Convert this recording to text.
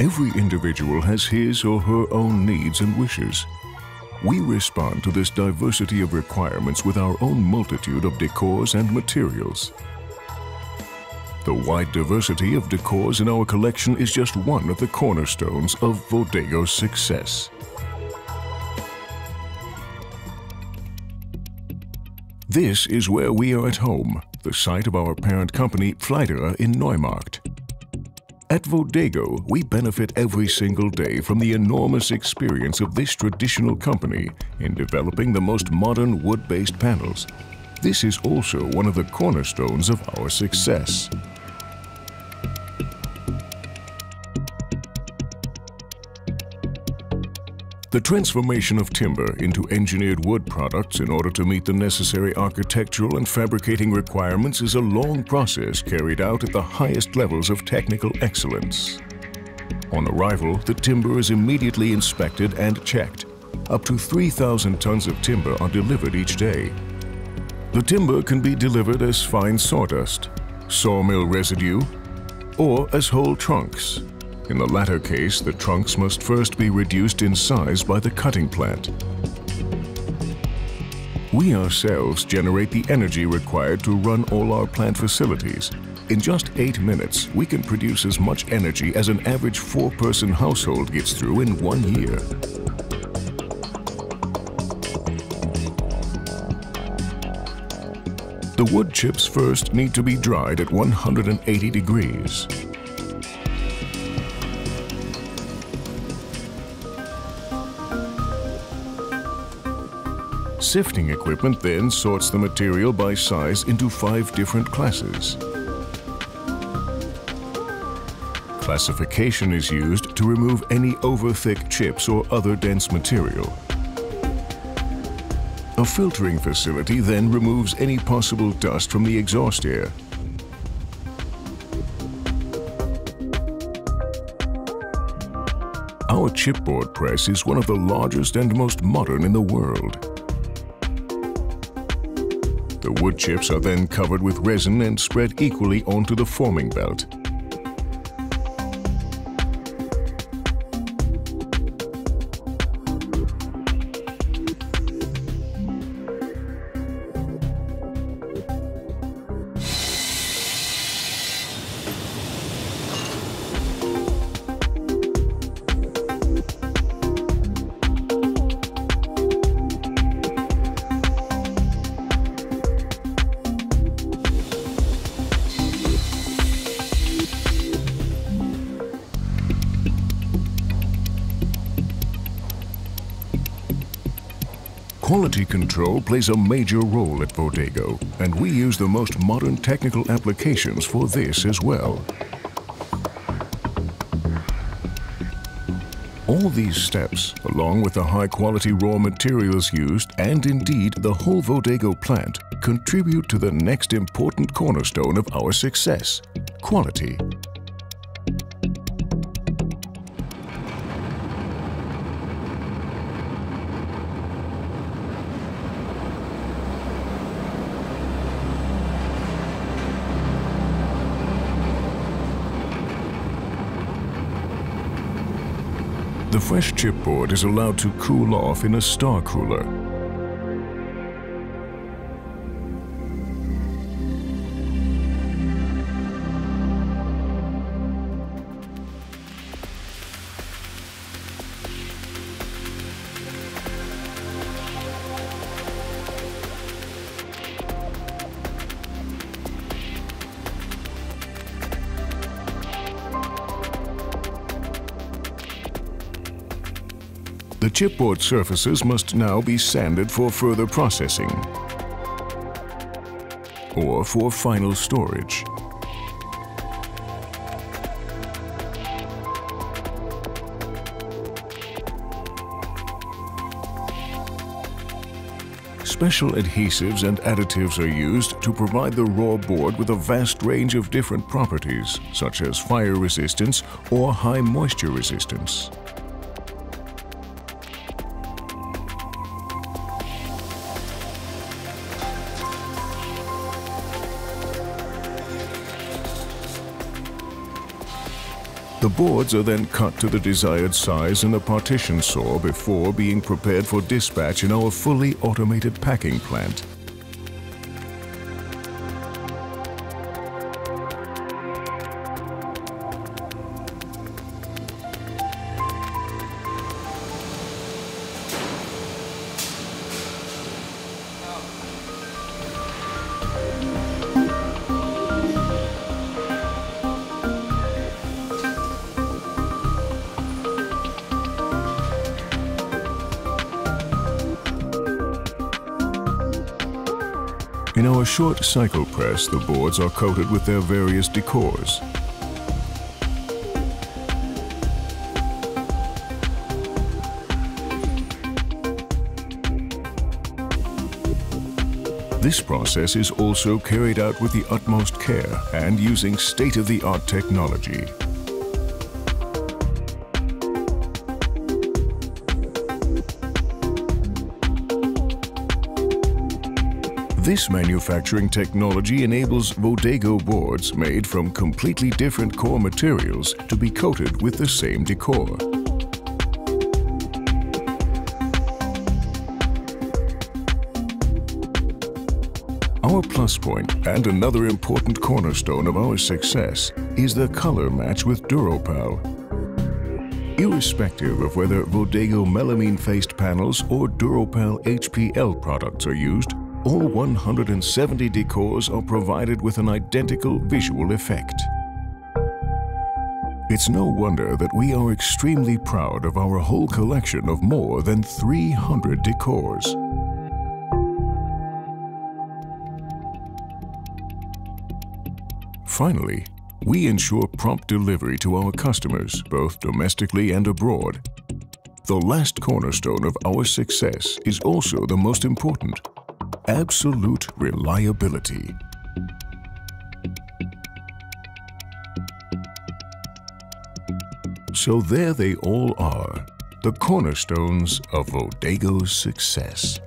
Every individual has his or her own needs and wishes. We respond to this diversity of requirements with our own multitude of decors and materials. The wide diversity of decors in our collection is just one of the cornerstones of Wodego's success. This is where we are at home, the site of our parent company Pfleiderer in Neumarkt. At Wodego, we benefit every single day from the enormous experience of this traditional company in developing the most modern wood-based panels. This is also one of the cornerstones of our success. The transformation of timber into engineered wood products in order to meet the necessary architectural and fabricating requirements is a long process carried out at the highest levels of technical excellence. On arrival, the timber is immediately inspected and checked. Up to 3,000 tons of timber are delivered each day. The timber can be delivered as fine sawdust, sawmill residue, or as whole trunks. In the latter case, the trunks must first be reduced in size by the cutting plant. We ourselves generate the energy required to run all our plant facilities. In just eight minutes, we can produce as much energy as an average four-person household gets through in one year. The wood chips first need to be dried at 180 degrees. Sifting equipment then sorts the material by size into five different classes. Classification is used to remove any over-thick chips or other dense material. A filtering facility then removes any possible dust from the exhaust air. Our chipboard press is one of the largest and most modern in the world. Wood chips are then covered with resin and spread equally onto the forming belt. Quality control plays a major role at Wodego, and we use the most modern technical applications for this as well. All these steps, along with the high-quality raw materials used and indeed the whole Wodego plant, contribute to the next important cornerstone of our success, quality. The fresh chipboard is allowed to cool off in a star cooler. The chipboard surfaces must now be sanded for further processing or for final storage. Special adhesives and additives are used to provide the raw board with a vast range of different properties, such as fire resistance or high moisture resistance. The boards are then cut to the desired size in a partition saw before being prepared for dispatch in our fully automated packing plant. In our short cycle press, the boards are coated with their various decors. This process is also carried out with the utmost care and using state-of-the-art technology. This manufacturing technology enables Wodego boards made from completely different core materials to be coated with the same decor. Our plus point and another important cornerstone of our success is the color match with Duropal. Irrespective of whether Wodego melamine faced panels or Duropal HPL products are used, all 170 decors are provided with an identical visual effect. It's no wonder that we are extremely proud of our whole collection of more than 300 decors. Finally, we ensure prompt delivery to our customers, both domestically and abroad. The last cornerstone of our success is also the most important absolute reliability. So there they all are, the cornerstones of Wodego's success.